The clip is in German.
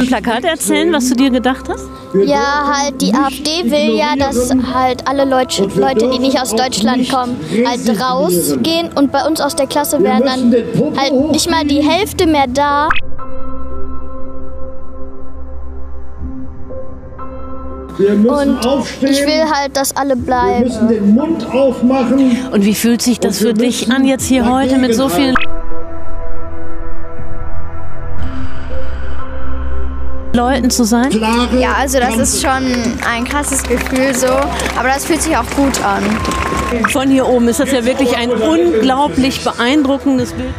Ein Plakat erzählen, was du dir gedacht hast? Ja, halt die AfD will ja, dass halt alle Leut Leute, die nicht aus Deutschland kommen, halt rausgehen und bei uns aus der Klasse wären dann halt nicht mal die Hälfte mehr da. Wir müssen Und aufstehen. ich will halt, dass alle wir bleiben. müssen den Mund aufmachen. Und wie fühlt sich das für dich an, jetzt hier heute mit so vielen Leuten zu sein? Ja, also das ist schon ein krasses Gefühl so, aber das fühlt sich auch gut an. Von hier oben ist das ja wirklich ein unglaublich beeindruckendes Bild.